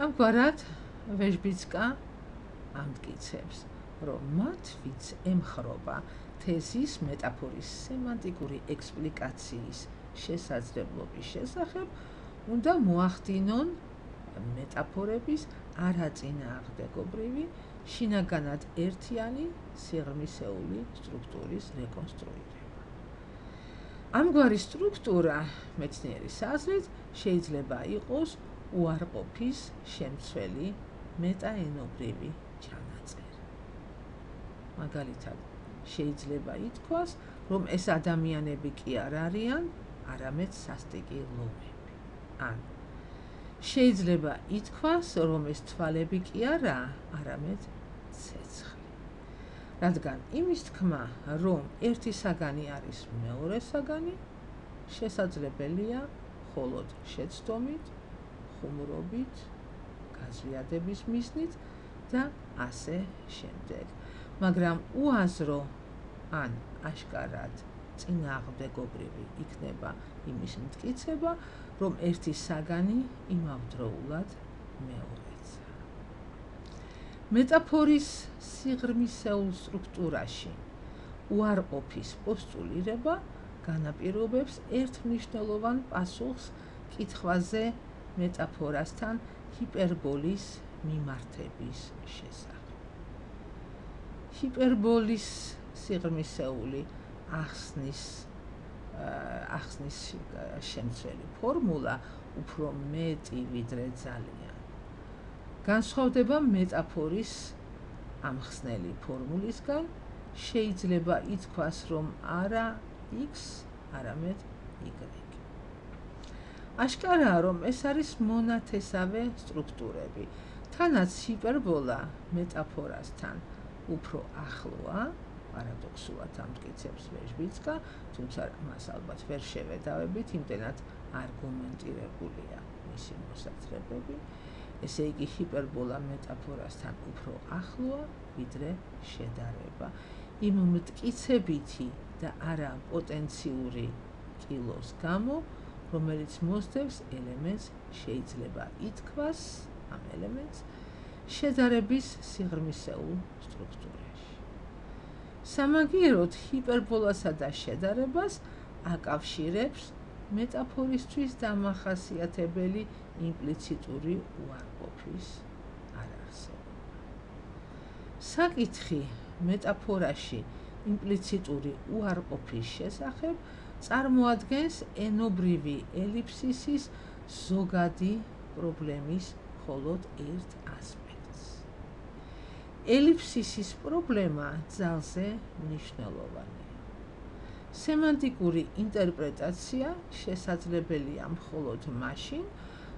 ამგვარად ვეჟბიცკა ამტკიცებს რომ მათ ვიც ემხრობა თეზის მეტაფორის სემანტიკური ექსპლიკაციის შესაძლებლობის შესახებ უნდა მოახდინონ მეტაფორების არაწინააღმდეგობრივი შინაგანად ერთიანი სიღრმისეული სტრუქტურის რეკონსტრუირება. ამგვარი სტრუქტურა მეცნიერის აზრით შეიძლება იყოს უარყოფის შემცველი მეტაენობრივი ჩანაწერი. მაგალითად, შეიძლება ითქვას, რომ ეს ადამიანები კი არ არიან, არამედ სასტიკი ლომები. ან შეიძლება ითქვას, რომ ეს თვალები კი არა, არამედ ცეცხლი. რადგან იმის თქმა, რომ ერთი საგანი არის მეორე საგანი, შესაძლებელია მხოლოდ შეცდომით, ხუმრობით, გაზვიადების მიზნით და ასე შემდეგ. მაგრამ უაზრო ან აშკარად წინააღმდეგობრივი იქნება იმის მტკიცება, რომ ერთი საგანი იმავდროულად მეორეც. მეტაფორის სიღრმისეულ სტრუქტურაში უარყოფის პოსტულირება განაპირობებს ერთმნიშვნელოვან პასუხს კითხვაზე მეტაფორასთან ჰიპერბოლის მიმართების შესახებ. ჰიპერბოლის სიღრმისეული ახსნის ახსნის შემცველი ფორმულა უფრო მეტი ვიდრე ძალიან. განსხვავდება მეტაფორის ამხსნელი ფორმულისგან, შეიძლება ითქვას, რომ არა x, არამედ y. აშკარაა, რომ ეს არის მონათესავე სტრუქტურები. თანაც ჰიპერბოლა მეტაფორასთან უფრო ახლოა, პარადოქსულად ამტკიცებს ვეჟბიცკა, თუმცა მას ალბათ ვერ შევედავებით, იმდენად არგუმენტირებულია მისი მოსაზრებები. ესე იგი ჰიპერბოლა მეტაფორასთან უფრო ახლოა, ვიდრე შედარება. იმ მტკიცებითი და არა პოტენციური კილოს გამო, რომელიც მოსდევს ელემენტს, შეიძლება ითქვას ამ ელემენტს შედარების სიღრმისეულ სტრუქტურაში. სამაგიეროდ ჰიპერბოლასა და შედარებას აკავშირებს მეტაფორისთვის დამახასიათებელი იმპლიციტური უარყოფის არარსებობა. საკითხი მეტაფორაში იმპლიციტური უარყოფის შესახებ წარმოადგენს ენობრივი ელიფსისის ზოგადი პრობლემის მხოლოდ ერთ ასპექტს. ელიფსისის პრობლემა ძალზე მნიშვნელოვანია. სემანტიკური ინტერპრეტაცია შესაძლებელია მხოლოდ მაშინ,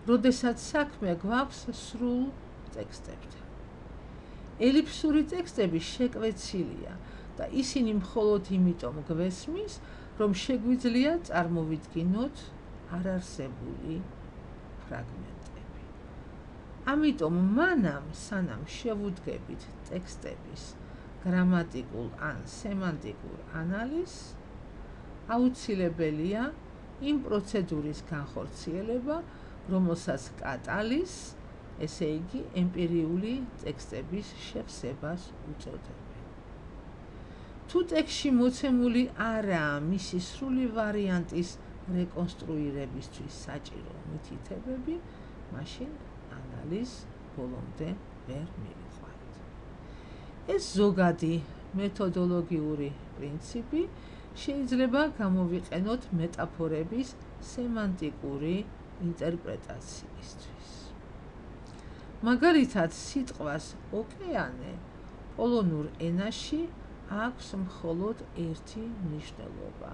როდესაც საქმე გვაქვს სრულ ტექსტებთან. ელიფსური ტექსტები შეკვეცილია და ისინი მხოლოდ იმიტომ გვესმის, რომ შეგვიძლია წარმოვიდგინოთ არარსებული ფრაგმენტი. ამიტომ მანამ სანამ შევუდგებით ტექსტების გრამატიკულ ან სემანტიკურ ანალიზს აუცილებელია იმ პროცედურის განხორციელება, რომელსაც კატალის, ესე იგი, ემპირიული ტექსტების შევსებას უწოდებენ. თუ ტექსში მოცემული არაა მისი სრული ვარიანტის რეკონსტრუირებისთვის საჭირო მითითებები, მაშინ ანალის ბოლომდე ვერ მივიყვანთ. ეს ზოგადი მეთოდოლოგიური პრინციპი შეიძლება გამოვიყენოთ მეტაფორების სემანტიკური ინტერპრეტაციისთვის. მაგალითად, სიტყვას ოკეანე პოლონურ ენაში აქვს მხოლოდ ერთი მნიშვნელობა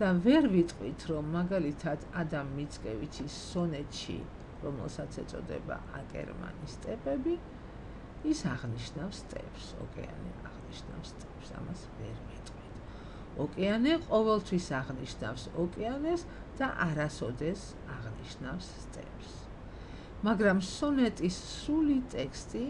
და ვერ ვიტყვით, რომ მაგალითად ადამ მიცკევიჩის სონეტში რომელსაც ეწოდება აკერმანის სტეპები, ის აღნიშნავს სტეპს, ოკეანე აღნიშნავს სტეპს, ამას ვერ მეტყვით. ოკეანე ყოველთვის აღნიშნავს ოკეანეს და არასოდეს აღნიშნავს სტეპს. მაგრამ სონეტის სრული ტექსტი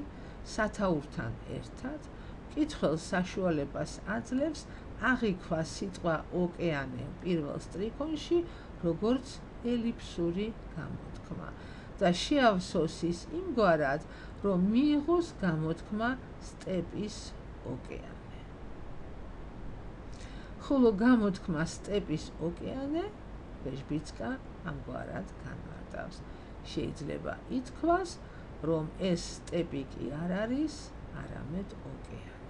სათაურთან ერთად კითხველს საშუალებას აძლევს აღიქვა სიტყვა ოკეანე პირველ სტრიქონში როგორც ელიფსური გამოთქმა. და შეავსოს ის იმგვარად, რომ მიიღოს გამოთქმა სტეპის ოკეანე. ხოლო გამოთქმა სტეპის ოკეანე ბეჟბიცკა ამგვარად განმარტავს. შეიძლება ითქვას, რომ ეს სტეპი კი არ არის, არამედ ოკეანე.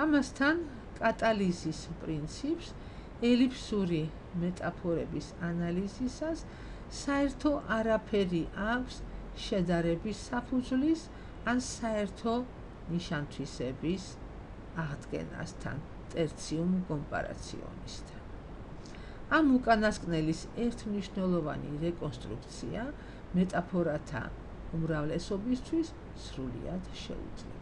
ამასთან კატალიზის პრინციპს ელიფსური მეტაფორების ანალიზისას საერთო არაფერი აქვს შედარების საფუძვლის ან საერთო ნიშანთვისების აღდგენასთან ტერციუმ კომპარაციონისთან. ამ უკანასკნელის ერთმნიშვნელოვანი რეკონსტრუქცია მეტაფორათა უმრავლესობისთვის სრულიად შეუძლია.